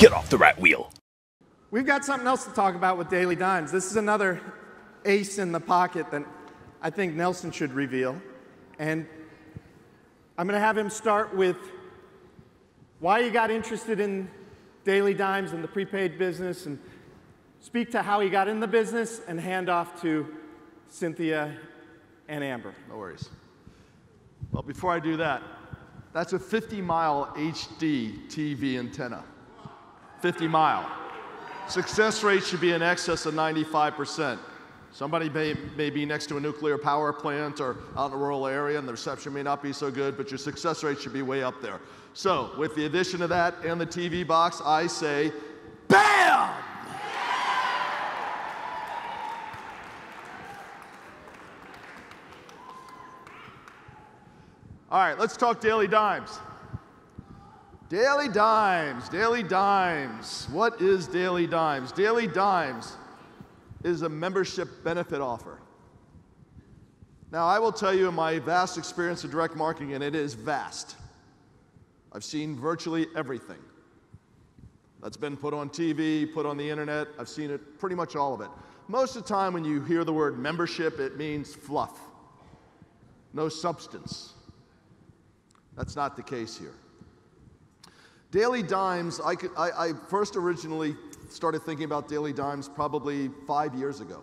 Get off the rat wheel. We've got something else to talk about with Daily Dimes. This is another ace in the pocket that I think Nelson should reveal. And I'm going to have him start with why he got interested in Daily Dimes and the prepaid business and speak to how he got in the business and hand off to Cynthia and Amber. No worries. Well, before I do that, that's a 50 mile HD TV antenna. 50 mile. Success rate should be in excess of 95%. Somebody may, may be next to a nuclear power plant or out in a rural area and the reception may not be so good, but your success rate should be way up there. So, with the addition of that and the TV box, I say, BAM! All right, let's talk Daily Dimes. Daily Dimes, Daily Dimes. What is Daily Dimes? Daily Dimes is a membership benefit offer. Now, I will tell you in my vast experience of direct marketing, and it is vast, I've seen virtually everything that's been put on TV, put on the internet. I've seen it, pretty much all of it. Most of the time, when you hear the word membership, it means fluff, no substance. That's not the case here. Daily Dimes, I, could, I, I, first originally started thinking about Daily Dimes probably five years ago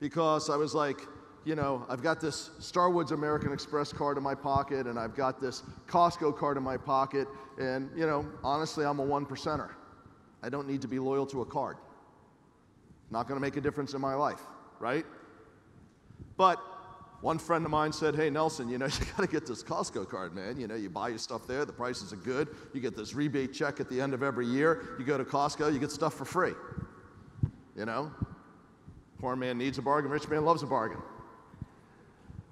because I was like, you know, I've got this Starwoods American Express card in my pocket and I've got this Costco card in my pocket, and, you know, honestly, I'm a one percenter. I don't need to be loyal to a card. Not going to make a difference in my life, right? But one friend of mine said, Hey, Nelson, you know, you got to get this Costco card, man. You know, you buy your stuff there, the prices are good. You get this rebate check at the end of every year. You go to Costco, you get stuff for free. You know, poor man needs a bargain, rich man loves a bargain.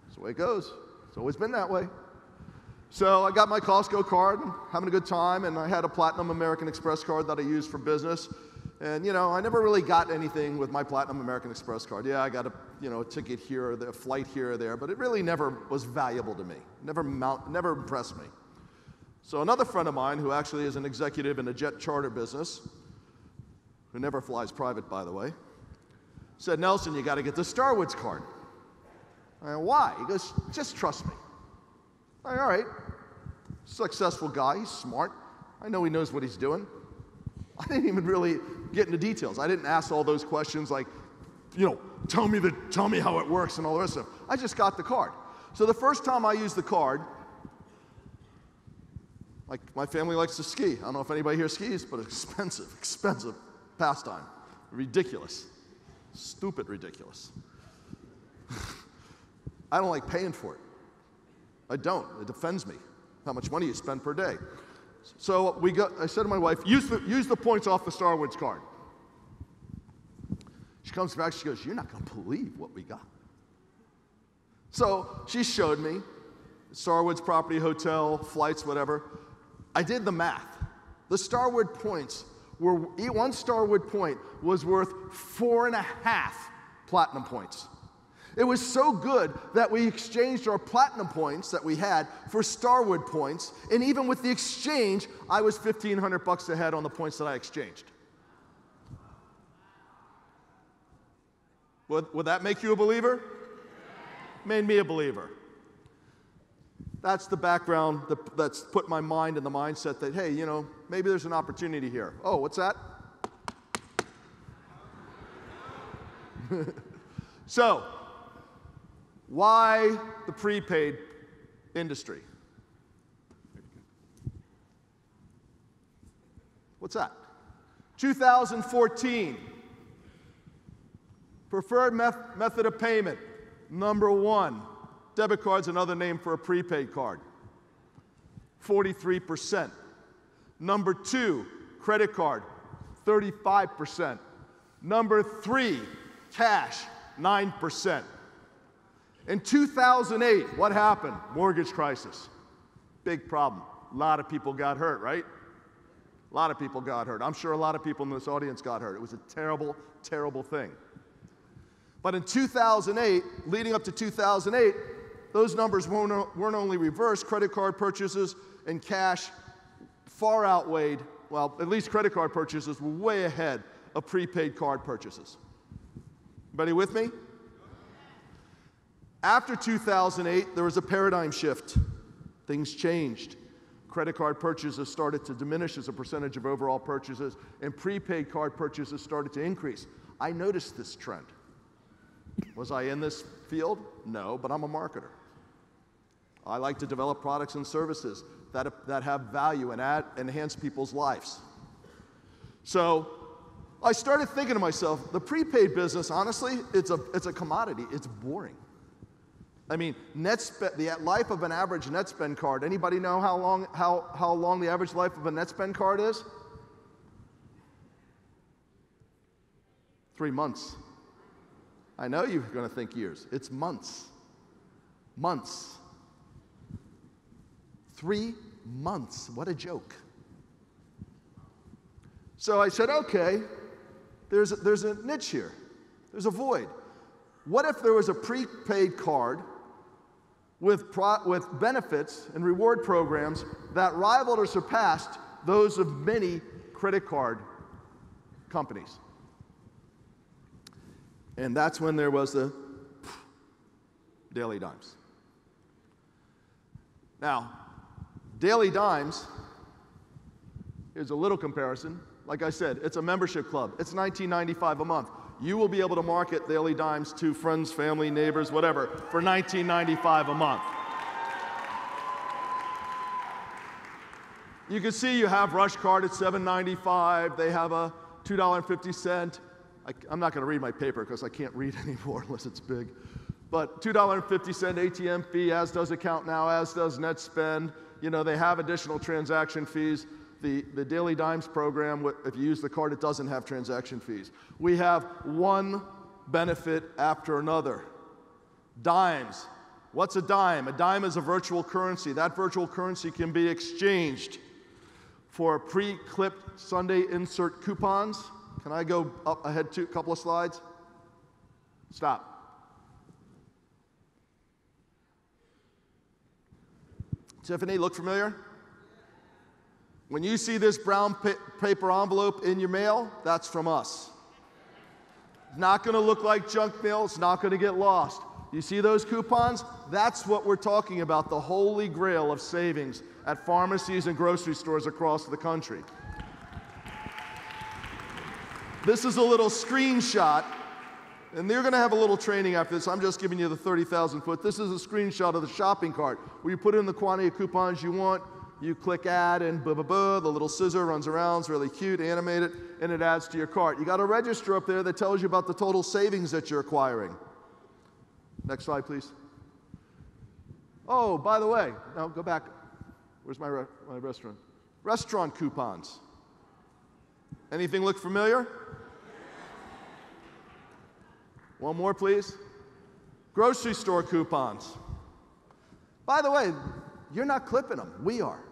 That's the way it goes. It's always been that way. So I got my Costco card, having a good time, and I had a Platinum American Express card that I used for business. And you know, I never really got anything with my Platinum American Express card. Yeah, I got a you know a ticket here or a flight here or there, but it really never was valuable to me. Never mount, never impressed me. So another friend of mine, who actually is an executive in a jet charter business, who never flies private, by the way, said, Nelson, you got to get the Starwoods card. I why? He goes, just trust me. I, all right. Successful guy, he's smart. I know he knows what he's doing. I didn't even really get into details. I didn't ask all those questions like, you know, tell me, the, tell me how it works and all the rest of stuff. I just got the card. So the first time I used the card, like my family likes to ski. I don't know if anybody here skis, but expensive, expensive pastime. Ridiculous. Stupid ridiculous. I don't like paying for it. I don't. It offends me how much money you spend per day. So we got, I said to my wife, use the, use the points off the Starwoods card. She comes back, she goes, You're not going to believe what we got. So she showed me Starwoods property, hotel, flights, whatever. I did the math. The Starwood points were, one Starwood point was worth four and a half platinum points. It was so good that we exchanged our platinum points that we had for Starwood points, and even with the exchange, I was 1500 bucks ahead on the points that I exchanged. Would, would that make you a believer? Made me a believer. That's the background that, that's put my mind in the mindset that, hey, you know, maybe there's an opportunity here. Oh, what's that? so, why the prepaid industry? What's that? 2014. Preferred meth- method of payment, number one. Debit card's another name for a prepaid card. 43%. Number two, credit card, 35%. Number three, cash, 9%. In 2008, what happened? Mortgage crisis. Big problem. A lot of people got hurt, right? A lot of people got hurt. I'm sure a lot of people in this audience got hurt. It was a terrible, terrible thing. But in 2008, leading up to 2008, those numbers weren't, weren't only reversed, credit card purchases and cash far outweighed well, at least credit card purchases were way ahead of prepaid card purchases. Everybody with me? After 2008, there was a paradigm shift. Things changed. Credit card purchases started to diminish as a percentage of overall purchases, and prepaid card purchases started to increase. I noticed this trend. Was I in this field? No, but I'm a marketer. I like to develop products and services that, that have value and add, enhance people's lives. So I started thinking to myself, the prepaid business, honestly, it's a, it's a commodity. It's boring. I mean, NetSpend, the life of an average NetSpend card, anybody know how long, how, how long the average life of a NetSpend card is? Three months. I know you're going to think years. It's months. Months. Three months. What a joke. So I said, okay, there's a, there's a niche here, there's a void. What if there was a prepaid card with, pro, with benefits and reward programs that rivaled or surpassed those of many credit card companies? And that's when there was the Daily Dimes. Now, Daily Dimes is a little comparison. Like I said, it's a membership club. It's $19.95 a month. You will be able to market Daily Dimes to friends, family, neighbors, whatever, for $19.95 a month. You can see you have Rush Card at $7.95. They have a $2.50. I, am not going to read my paper because I can't read anymore unless it's big. But $2.50 ATM fee, as does Account Now, as does NetSpend. You know, they have additional transaction fees. The, the Daily Dimes program, if you use the card, it doesn't have transaction fees. We have one benefit after another. Dimes. What's a dime? A dime is a virtual currency. That virtual currency can be exchanged for pre clipped Sunday insert coupons. Can I go up ahead to a couple of slides? Stop. Tiffany, look familiar? When you see this brown pa paper envelope in your mail, that's from us. It's not going to look like junk mail, it's not going to get lost. You see those coupons? That's what we're talking about the holy grail of savings at pharmacies and grocery stores across the country. This is a little screenshot and they're going to have a little training after this. I'm just giving you the 30,000 foot. This is a screenshot of the shopping cart where you put in the quantity of coupons you want. You click add and blah, blah, blah. The little scissor runs around. It's really cute, animated, and it adds to your cart. You got a register up there that tells you about the total savings that you're acquiring. Next slide, please. Oh, by the way, now go back. Where's my, re my restaurant? Restaurant coupons. Anything look familiar? One more, please. Grocery store coupons. By the way, you're not clipping them. We are.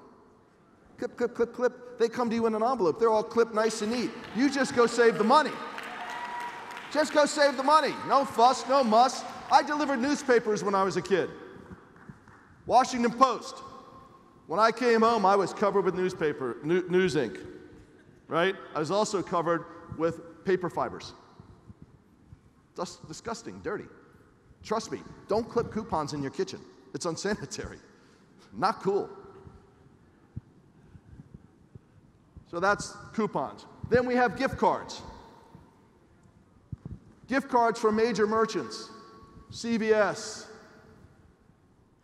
Clip, clip, clip, clip. They come to you in an envelope. They're all clipped nice and neat. You just go save the money. Just go save the money. No fuss, no muss. I delivered newspapers when I was a kid. Washington Post. When I came home, I was covered with newspaper, news ink, right? I was also covered with paper fibers. Just disgusting, dirty. Trust me, don't clip coupons in your kitchen. It's unsanitary. Not cool. So that's coupons. Then we have gift cards. Gift cards for major merchants CVS,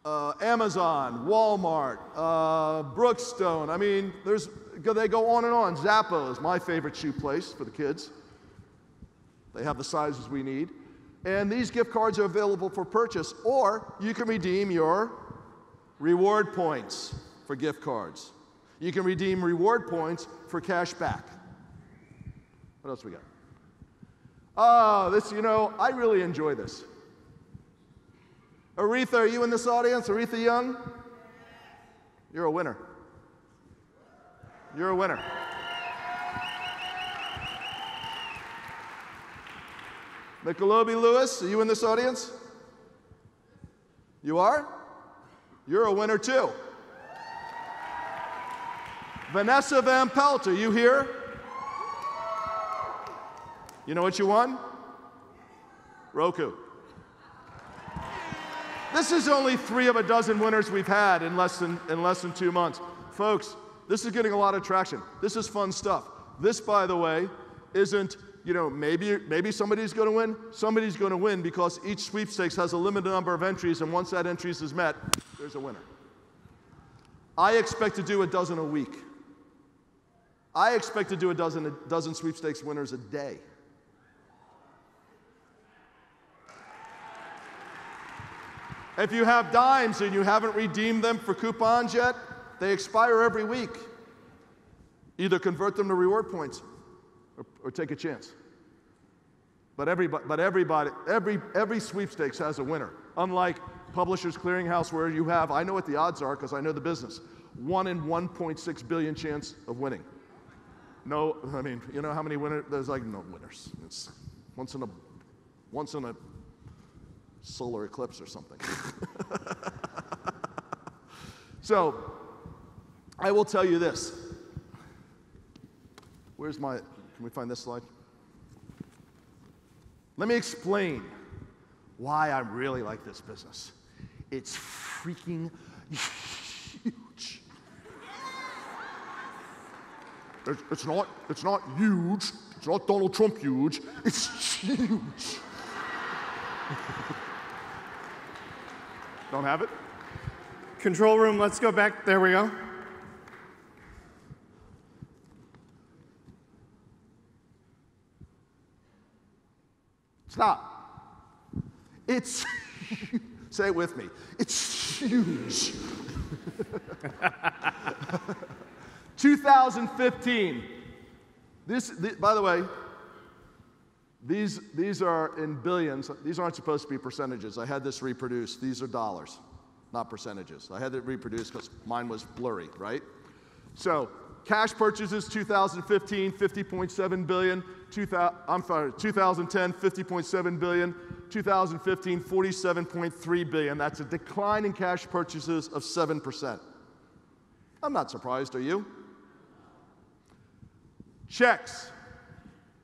uh, Amazon, Walmart, uh, Brookstone. I mean, there's, they go on and on. Zappos, my favorite shoe place for the kids. They have the sizes we need. And these gift cards are available for purchase, or you can redeem your reward points for gift cards. You can redeem reward points for cash back. What else we got? Oh, this, you know, I really enjoy this. Aretha, are you in this audience? Aretha Young? You're a winner. You're a winner. Michelobi Lewis, are you in this audience? You are? You're a winner too. Vanessa Van Pelt, are you here? You know what you won? Roku. This is only three of a dozen winners we've had in less than, in less than two months. Folks, this is getting a lot of traction. This is fun stuff. This, by the way, isn't, you know, maybe, maybe somebody's going to win. Somebody's going to win because each sweepstakes has a limited number of entries, and once that entries is met, there's a winner. I expect to do a dozen a week. I expect to do a dozen, a dozen sweepstakes winners a day. If you have dimes and you haven't redeemed them for coupons yet, they expire every week. Either convert them to reward points or, or take a chance. But everybody, but everybody, every, every sweepstakes has a winner. Unlike Publishers Clearinghouse, where you have, I know what the odds are because I know the business, one in 1.6 billion chance of winning. No, I mean, you know how many winners? There's like no winners. It's once in a, once in a solar eclipse or something. so, I will tell you this. Where's my, can we find this slide? Let me explain why I really like this business. It's freaking huge. It's, it's, not, it's not huge. It's not Donald Trump huge. It's huge. Don't have it? Control room, let's go back. There we go. Stop. It's, say it with me, it's huge. 2015. This, by the way, these, these are in billions. These aren't supposed to be percentages. I had this reproduced. These are dollars, not percentages. I had it reproduced because mine was blurry, right? So, cash purchases 2015, 50.7 billion. 2000, I'm sorry, 2010, 50.7 billion. 2015, 47.3 billion. That's a decline in cash purchases of 7%. I'm not surprised, are you? Checks.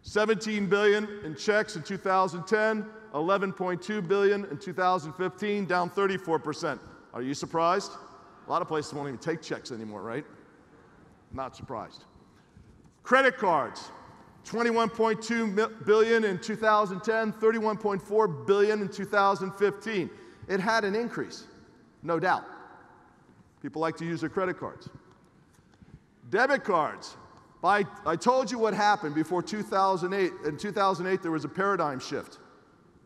17 billion in checks in 2010, 11.2 billion in 2015, down 34%. Are you surprised? A lot of places won't even take checks anymore, right? Not surprised. Credit cards, 21.2 billion in 2010, 31.4 billion in 2015. It had an increase, no doubt. People like to use their credit cards. Debit cards, I, I told you what happened before 2008. In 2008, there was a paradigm shift.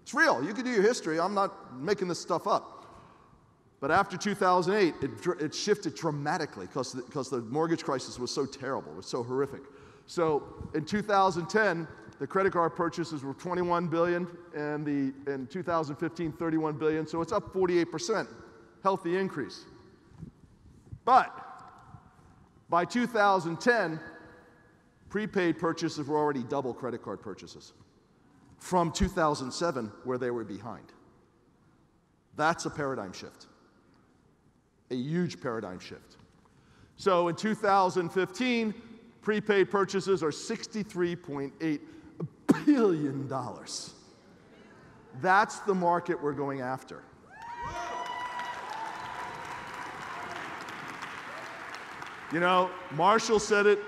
It's real. You can do your history. I'm not making this stuff up. But after 2008, it, it shifted dramatically because the, the mortgage crisis was so terrible, it was so horrific. So in 2010, the credit card purchases were 21 billion, and the in 2015, 31 billion. So it's up 48 percent, healthy increase. But by 2010, Prepaid purchases were already double credit card purchases from 2007, where they were behind. That's a paradigm shift, a huge paradigm shift. So in 2015, prepaid purchases are $63.8 billion. That's the market we're going after. You know, Marshall said it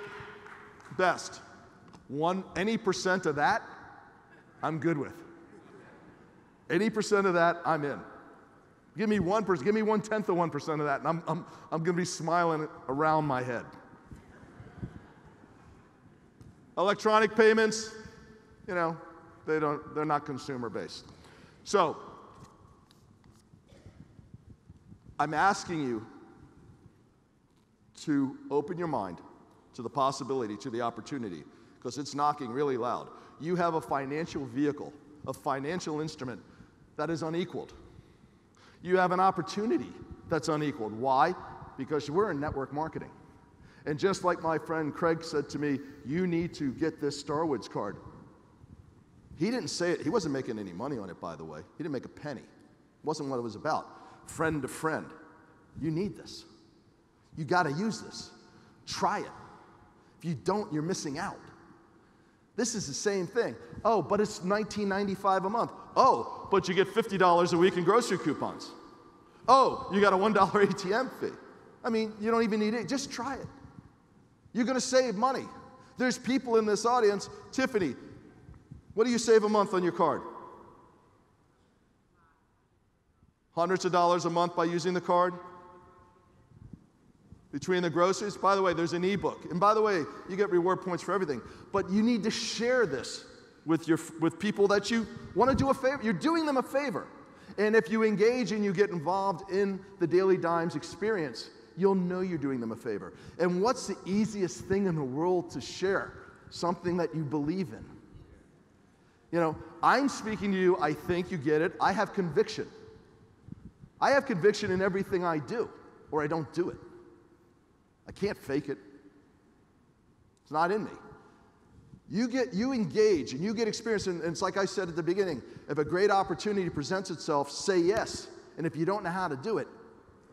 best. One, any percent of that, I'm good with. Any percent of that, I'm in. Give me one percent, give me one tenth of one percent of that, and I'm, I'm, I'm to be smiling around my head. Electronic payments, you know, they don't, they're not consumer based. So, I'm asking you to open your mind to the possibility, to the opportunity, because it's knocking really loud. You have a financial vehicle, a financial instrument that is unequaled. You have an opportunity that's unequaled. Why? Because we're in network marketing. And just like my friend Craig said to me, you need to get this Starwoods card. He didn't say it, he wasn't making any money on it, by the way. He didn't make a penny. It wasn't what it was about. Friend to friend. You need this. You got to use this. Try it. If you don't, you're missing out. This is the same thing. Oh, but it's $19.95 a month. Oh, but you get $50 a week in grocery coupons. Oh, you got a $1 ATM fee. I mean, you don't even need it. Just try it. You're going to save money. There's people in this audience. Tiffany, what do you save a month on your card? Hundreds of dollars a month by using the card? Between the groceries, by the way, there's an ebook. And by the way, you get reward points for everything. But you need to share this with, your, with people that you want to do a favor. You're doing them a favor. And if you engage and you get involved in the Daily Dimes experience, you'll know you're doing them a favor. And what's the easiest thing in the world to share? Something that you believe in. You know, I'm speaking to you, I think you get it. I have conviction. I have conviction in everything I do, or I don't do it. I can't fake it. It's not in me. You get you engage and you get experience, and, and it's like I said at the beginning: if a great opportunity presents itself, say yes. And if you don't know how to do it,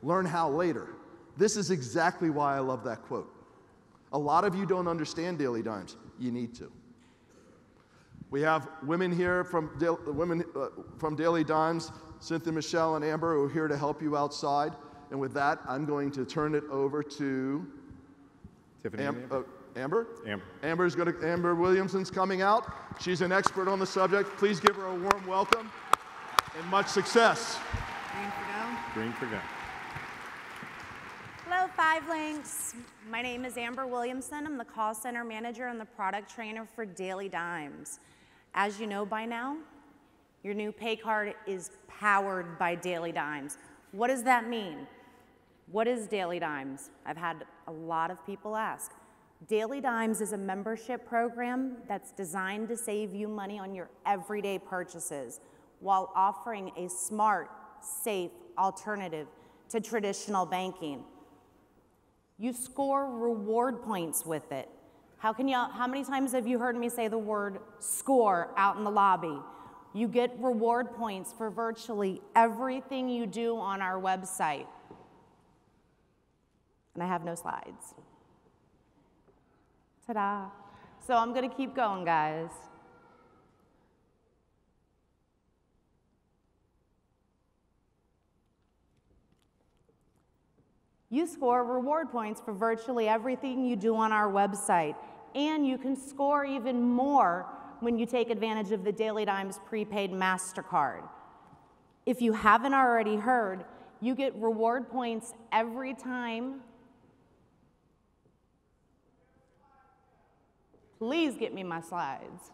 learn how later. This is exactly why I love that quote. A lot of you don't understand daily dimes. You need to. We have women here from, women, uh, from Daily Dimes, Cynthia, Michelle, and Amber, who are here to help you outside. And with that, I'm going to turn it over to Tiffany. Am- Amber. uh, Amber? Amber. Amber's going to, Amber Williamson's coming out. She's an expert on the subject. Please give her a warm welcome and much success. Green for go. Green for go. Hello, 5LINX. My name is Amber Williamson. I'm the call center manager and the product trainer for Daily Dimes. As you know by now, your new pay card is powered by Daily Dimes. What does that mean? What is Daily Dimes? I've had a lot of people ask. Daily Dimes is a membership program that's designed to save you money on your everyday purchases while offering a smart, safe alternative to traditional banking. You score reward points with it. How, can you, how many times have you heard me say the word score out in the lobby? You get reward points for virtually everything you do on our website. And I have no slides. Ta da! So I'm going to keep going, guys. You score reward points for virtually everything you do on our website, and you can score even more when you take advantage of the Daily Dimes prepaid MasterCard. If you haven't already heard, you get reward points every time. Please get me my slides.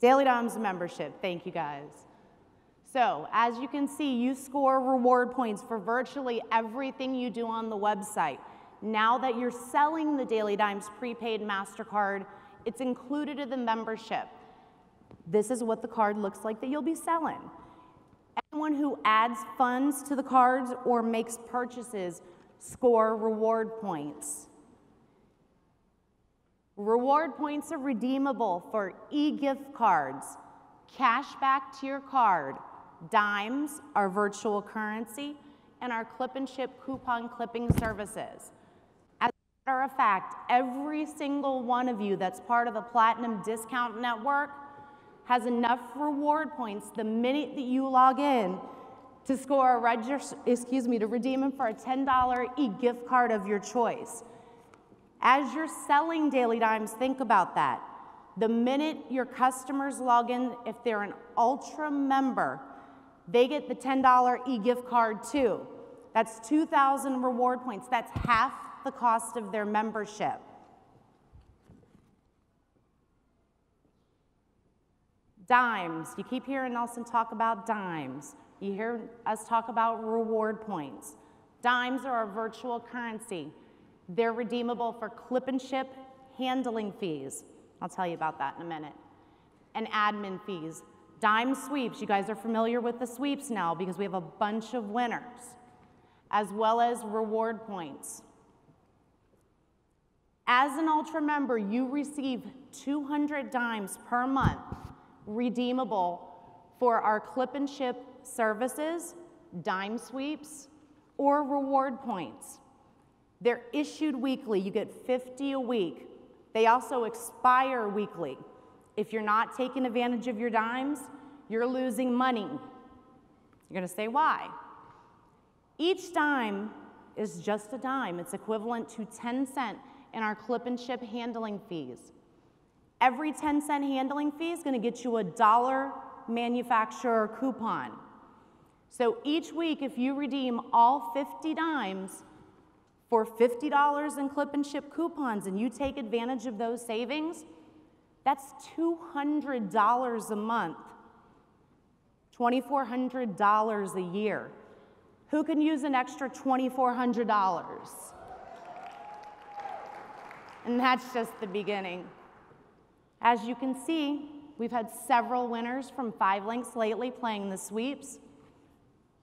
Daily Dimes membership, thank you guys. So, as you can see, you score reward points for virtually everything you do on the website. Now that you're selling the Daily Dimes prepaid MasterCard, it's included in the membership. This is what the card looks like that you'll be selling. Anyone who adds funds to the cards or makes purchases score reward points. Reward points are redeemable for e-gift cards, cash back to your card, dimes, our virtual currency, and our clip and ship coupon clipping services. As a matter of fact, every single one of you that's part of the Platinum Discount Network has enough reward points the minute that you log in to score a register, excuse me, to redeem them for a $10 e-gift card of your choice. As you're selling Daily Dimes, think about that. The minute your customers log in, if they're an Ultra member, they get the $10 e-gift card too. That's 2,000 reward points. That's half the cost of their membership. Dimes. You keep hearing Nelson talk about dimes. You hear us talk about reward points. Dimes are our virtual currency. They're redeemable for clip and ship handling fees. I'll tell you about that in a minute. And admin fees. Dime sweeps. You guys are familiar with the sweeps now because we have a bunch of winners, as well as reward points. As an Ultra member, you receive 200 dimes per month redeemable for our clip and ship services, dime sweeps, or reward points. They're issued weekly. You get 50 a week. They also expire weekly. If you're not taking advantage of your dimes, you're losing money. You're going to say, why? Each dime is just a dime. It's equivalent to 10 cent in our clip and ship handling fees. Every 10 cent handling fee is going to get you a dollar manufacturer coupon. So each week, if you redeem all 50 dimes for $50 in clip and ship coupons and you take advantage of those savings, that's $200 a month, $2,400 a year. Who can use an extra $2,400? And that's just the beginning. As you can see, we've had several winners from 5LINX lately playing the sweeps.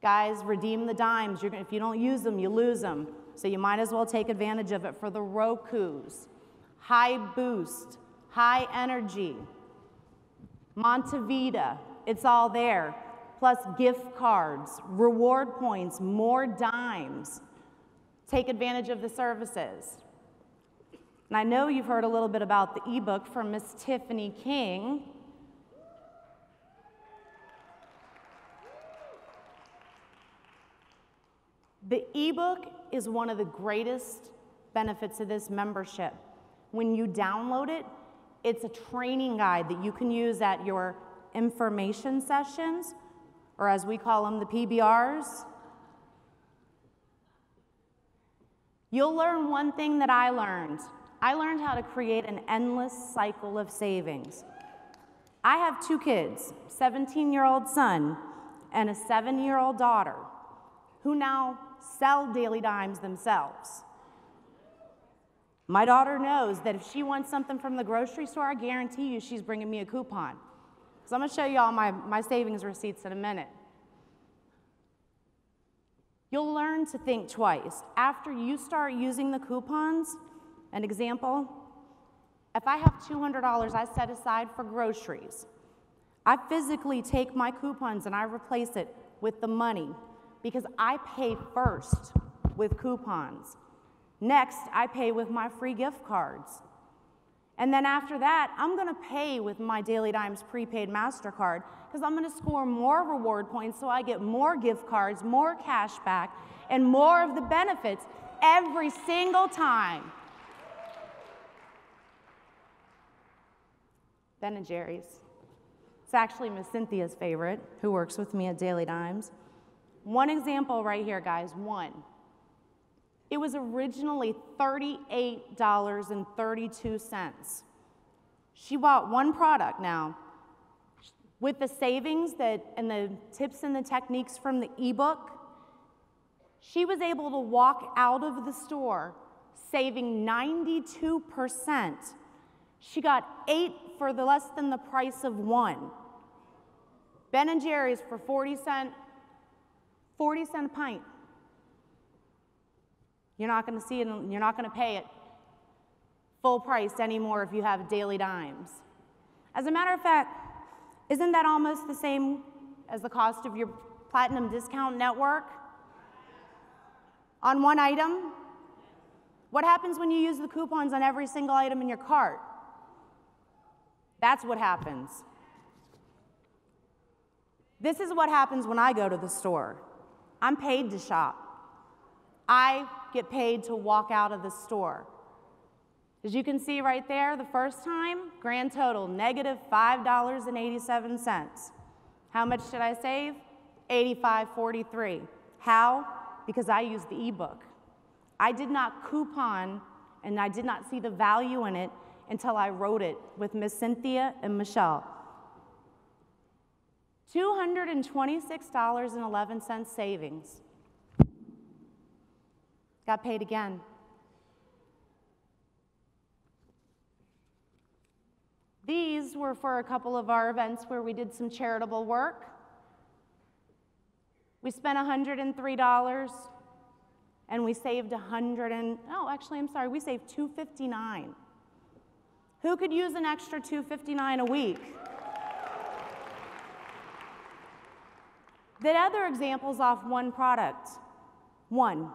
Guys, redeem the dimes. You're, if you don't use them, you lose them. So you might as well take advantage of it for the Rokus, High Boost, High Energy, Montevita. It's all there. Plus gift cards, reward points, more dimes. Take advantage of the services. And I know you've heard a little bit about the ebook from Miss Tiffany King. The ebook is one of the greatest benefits of this membership. When you download it, it's a training guide that you can use at your information sessions, or as we call them, the PBRs. You'll learn one thing that I learned. I learned how to create an endless cycle of savings. I have two kids, 17-year-old son and a 7-year-old daughter, who now sell daily dimes themselves. My daughter knows that if she wants something from the grocery store, I guarantee you she's bringing me a coupon. So I'm going to show you all my, my savings receipts in a minute. You'll learn to think twice. After you start using the coupons, an example, if I have $200 I set aside for groceries, I physically take my coupons and I replace it with the money because I pay first with coupons. Next, I pay with my free gift cards. And then after that, I'm going to pay with my Daily Dimes prepaid MasterCard because I'm going to score more reward points so I get more gift cards, more cash back, and more of the benefits every single time. Ben and Jerry's. It's actually Miss Cynthia's favorite, who works with me at Daily Dimes. One example right here, guys, one. It was originally $38.32. She bought one product now. With the savings that, and the tips and the techniques from the ebook, she was able to walk out of the store saving 92%. She got eight for the less than the price of one. Ben and Jerry's for 40 cent, 40 cent a pint. You're not going to see it, and you're not going to pay it full price anymore if you have daily dimes. As a matter of fact, isn't that almost the same as the cost of your platinum discount network? On one item? What happens when you use the coupons on every single item in your cart? That's what happens. This is what happens when I go to the store. I'm paid to shop. I get paid to walk out of the store. As you can see right there, the first time, grand total, negative $5.87. How much did I save? 85.43. How? Because I used the ebook. I did not coupon and I did not see the value in it until I wrote it with Miss Cynthia and Michelle. $226.11 savings. Got paid again. These were for a couple of our events where we did some charitable work. We spent $103 and we saved 100 and oh, actually I'm sorry, we saved 259. Who could use an extra 259 a week? Then other examples off one product. One.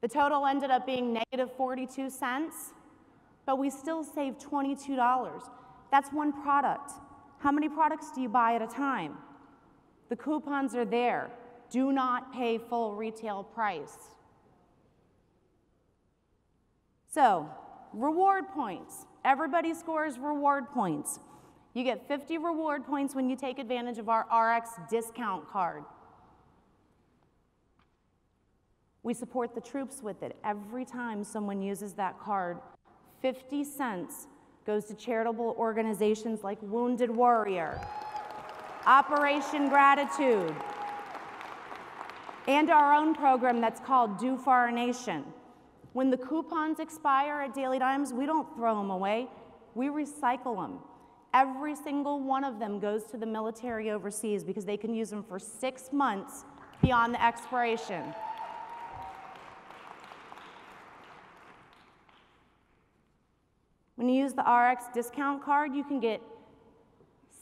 The total ended up being negative 42 cents, but we still saved $22. That's one product. How many products do you buy at a time? The coupons are there. Do not pay full retail price. So, reward points. Everybody scores reward points. You get 50 reward points when you take advantage of our RX discount card. We support the troops with it. Every time someone uses that card, 50 cents goes to charitable organizations like Wounded Warrior, Operation Gratitude, and our own program that's called Do for Our Nation. When the coupons expire at Daily Dimes, we don't throw them away, we recycle them. Every single one of them goes to the military overseas because they can use them for six months beyond the expiration. When you use the RX discount card, you can get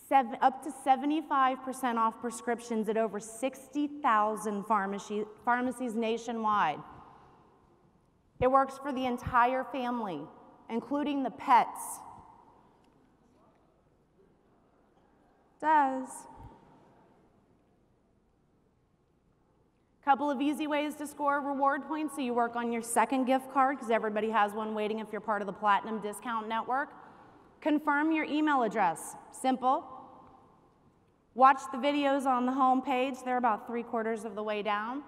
seven, up to 75% off prescriptions at over 60,000 pharmacy, pharmacies nationwide. It works for the entire family, including the pets. Does. Couple of easy ways to score reward points so you work on your second gift card because everybody has one waiting if you're part of the Platinum Discount Network. Confirm your email address. Simple. Watch the videos on the home page. They're about three quarters of the way down.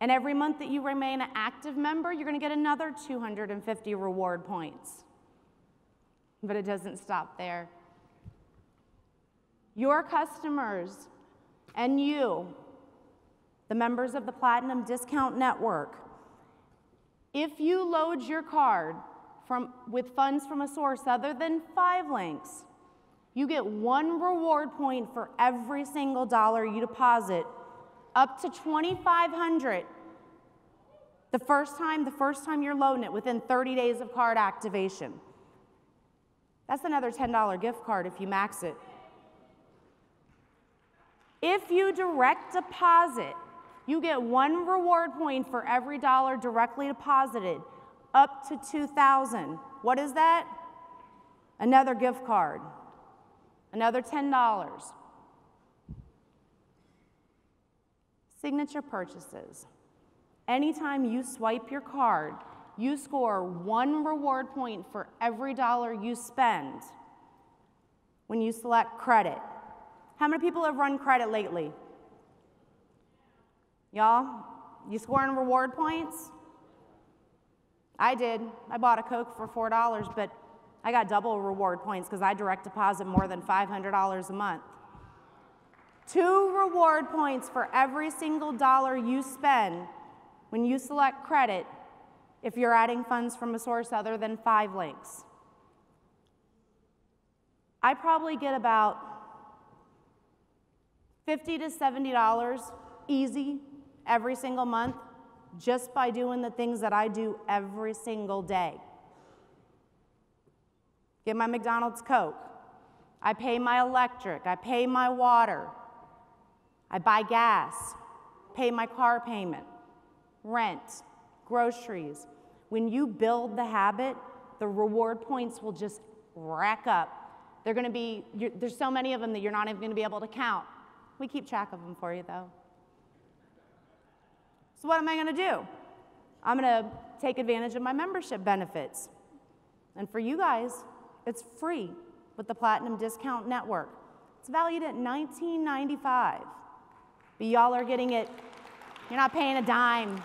And every month that you remain an active member, you're going to get another 250 reward points. But it doesn't stop there your customers and you, the members of the Platinum Discount Network, if you load your card from, with funds from a source other than 5LINX, you get one reward point for every single dollar you deposit, up to 2,500 the first time, the first time you're loading it within 30 days of card activation. That's another $10 gift card if you max it. If you direct deposit, you get one reward point for every dollar directly deposited, up to 2000 What is that? Another gift card, another $10. Signature purchases. Anytime you swipe your card, you score one reward point for every dollar you spend when you select credit. How many people have run credit lately? Y'all, you scoring reward points? I did. I bought a Coke for $4, but I got double reward points because I direct deposit more than $500 a month. Two reward points for every single dollar you spend when you select credit if you're adding funds from a source other than 5LINX. I probably get about 50 to $70 easy every single month just by doing the things that I do every single day. Get my McDonald's Coke. I pay my electric. I pay my water. I buy gas, pay my car payment, rent, groceries. When you build the habit, the reward points will just rack up. They're going to be, there's so many of them that you're not even going to be able to count. We keep track of them for you, though. So, what am I going to do? I'm going to take advantage of my membership benefits. And for you guys, it's free with the Platinum Discount Network. It's valued at $19.95. But y'all are getting it, you're not paying a dime.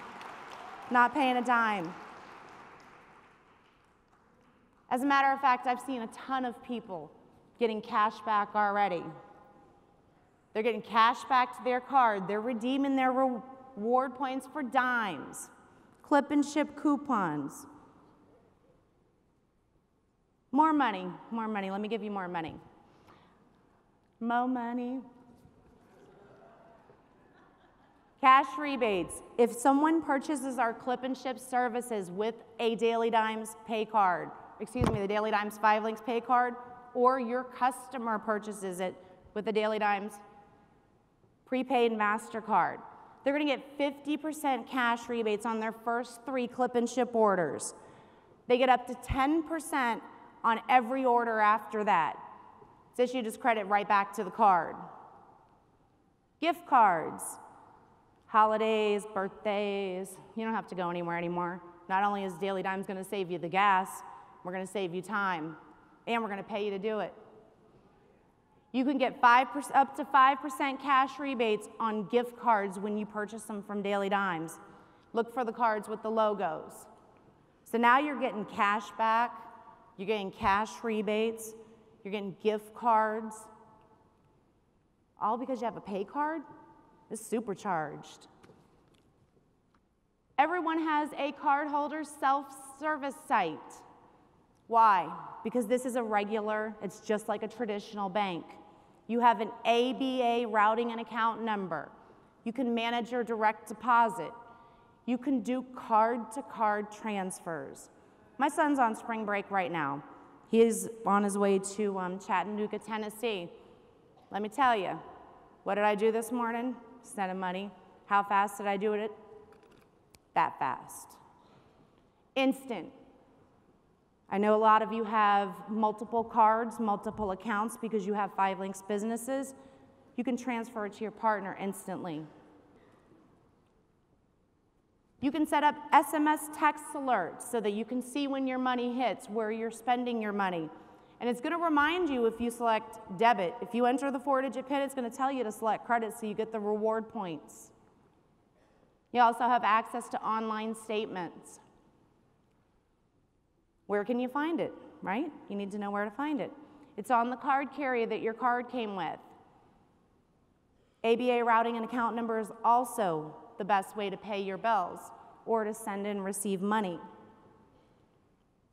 Not paying a dime. As a matter of fact, I've seen a ton of people getting cash back already. They're getting cash back to their card. They're redeeming their reward points for dimes, clip and ship coupons. More money, more money. Let me give you more money. Mo money. Cash rebates. If someone purchases our clip and ship services with a Daily Dimes pay card, excuse me, the Daily Dimes 5LINX pay card, or your customer purchases it with the Daily Dimes prepaid MasterCard. they're gonna get 50% cash rebates on their first three clip and ship orders. They get up to 10% on every order after that. It's issued as credit right back to the card. Gift cards, holidays, birthdays, you don't have to go anywhere anymore. Not only is Daily Dimes gonna save you the gas, we're gonna save you time, and we're gonna pay you to do it. You can get 5%, up to 5% cash rebates on gift cards when you purchase them from Daily Dimes. Look for the cards with the logos. So now you're getting cash back, you're getting cash rebates, you're getting gift cards, all because you have a pay card? It's supercharged. Everyone has a cardholder self service site. Why? Because this is a regular, it's just like a traditional bank. You have an ABA routing and account number. You can manage your direct deposit. You can do card to card transfers. My son's on spring break right now. He is on his way to um, Chattanooga, Tennessee. Let me tell you, what did I do this morning? Sent him money. How fast did I do it? That fast. Instant. I know a lot of you have multiple cards, multiple accounts because you have 5LINX businesses. You can transfer it to your partner instantly. You can set up SMS text alerts so that you can see when your money hits, where you're spending your money. And it's going to remind you if you select debit. If you enter the four digit PIN, it's going to tell you to select credit so you get the reward points. You also have access to online statements. Where can you find it, right? You need to know where to find it. It's on the card carrier that your card came with. ABA routing and account number is also the best way to pay your bills or to send and receive money.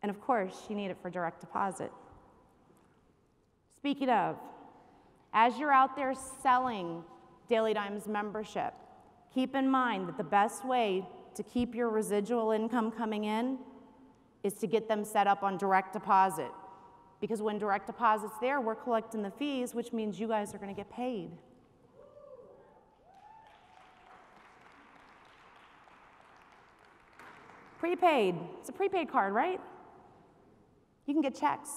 And of course, you need it for direct deposit. Speaking of, as you're out there selling Daily Dimes membership, keep in mind that the best way to keep your residual income coming in is to get them set up on direct deposit. Because when direct deposit's there, we're collecting the fees, which means you guys are going to get paid. Prepaid. It's a prepaid card, right? You can get checks.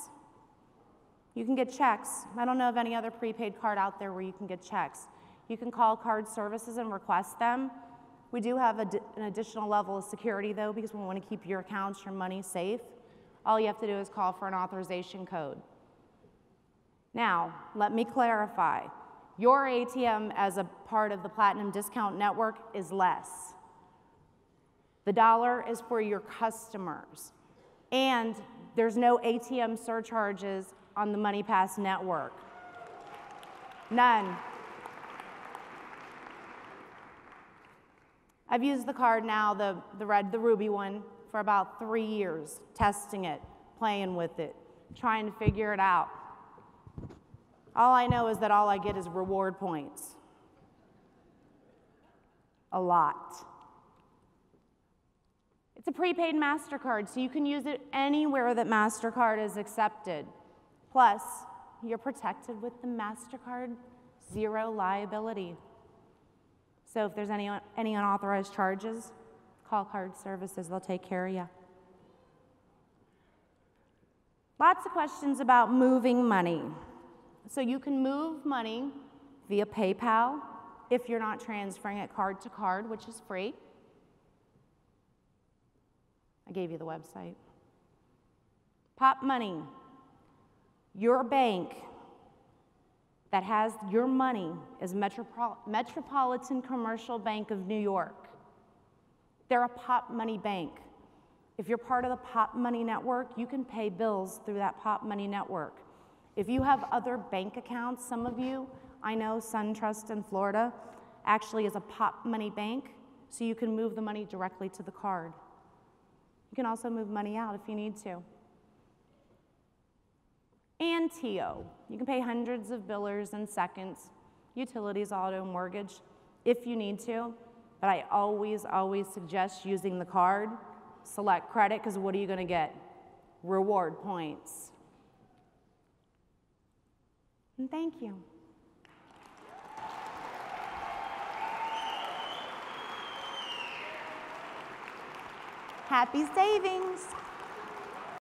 You can get checks. I don't know of any other prepaid card out there where you can get checks. You can call card services and request them. We do have an additional level of security though because we want to keep your accounts, your money safe. All you have to do is call for an authorization code. Now, let me clarify. Your ATM as a part of the Platinum Discount Network is less. The dollar is for your customers. And there's no ATM surcharges on the MoneyPass network. None. I've used the card now, the, the red, the ruby one, for about three years, testing it, playing with it, trying to figure it out. All I know is that all I get is reward points. A lot. It's a prepaid MasterCard, so you can use it anywhere that MasterCard is accepted. Plus, you're protected with the MasterCard zero liability. So if there's any, any unauthorized charges, call card services, they'll take care of you. Lots of questions about moving money. So you can move money via PayPal if you're not transferring it card to card, which is free. I gave you the website. Popmoney. Your bank that has your money is Metropol- Metropolitan Commercial Bank of New York. They're a Popmoney bank. If you're part of the Popmoney network, you can pay bills through that Popmoney network. If you have other bank accounts, some of you, I know SunTrust in Florida actually is a Popmoney bank, so you can move the money directly to the card. You can also move money out if you need to and TO. You can pay hundreds of billers in seconds, utilities, auto, mortgage, if you need to. But I always, always suggest using the card, select credit, because what are you going to get? Reward points. And thank you. Happy savings!